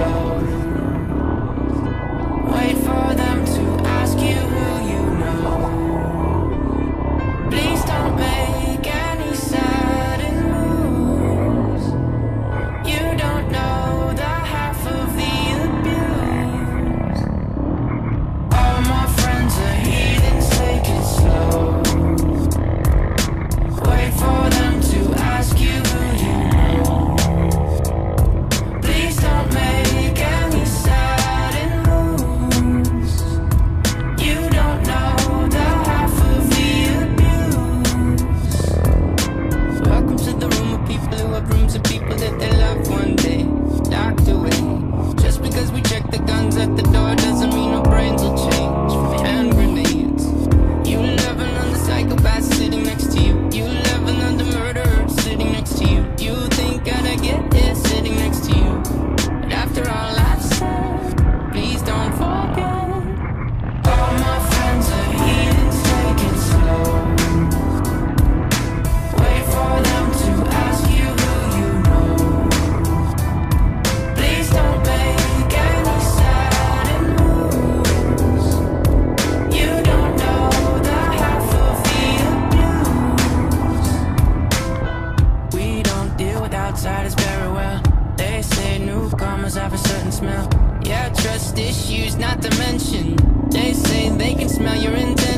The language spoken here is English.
Lord. at the door. dog outside very well. They say newcomers have a certain smell. Yeah, trust issues not to mention. They say they can smell your intent.